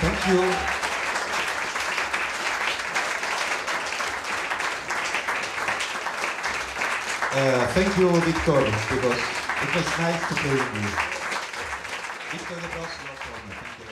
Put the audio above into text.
Thank you. Uh, thank you, Victor, because it was nice to play with you. Victor de Bros, your corner.